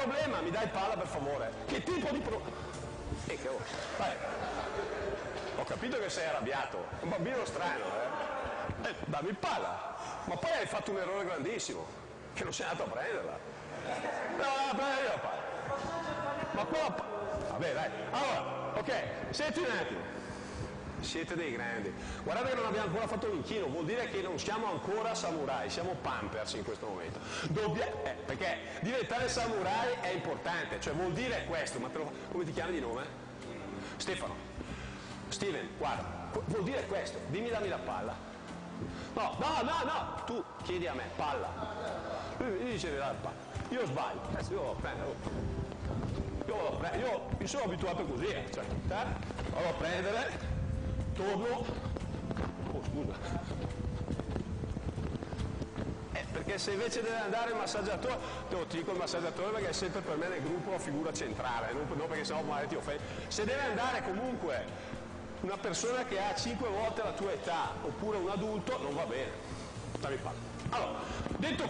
problema? Mi dai palla per favore. Che tipo di problema? Eh, che. Vai. Ho capito che sei arrabbiato. Un bambino strano, eh? eh dammi palla. Ma poi hai fatto un errore grandissimo. Che non sei andato a prenderla. No, prendi la palla. Ma qua... Vabbè, dai. Allora, ok, senti un attimo. Siete dei grandi. Guardate che non abbiamo ancora fatto l'inchino, vuol dire che non siamo ancora samurai, siamo pampers in questo momento. Dobbia... Eh, perché diventare samurai è importante, cioè vuol dire questo, ma lo... come ti chiami di nome? Stefano. Steven, guarda, vuol dire questo, dimmi dammi la palla. No, no, no, no, tu chiedi a me, palla. Lui mi dice la palla. Io sbaglio, adesso io lo prendo. Io, io, io sono abituato così, eh, cioè, vado a prendere, torno, oh scusa, eh, perché se invece deve andare il massaggiatore, ti dico il massaggiatore perché è sempre per me nel gruppo la figura centrale, non, non perché sennò magari ti offendi, se deve andare comunque una persona che ha 5 volte la tua età oppure un adulto non va bene. Allora, detto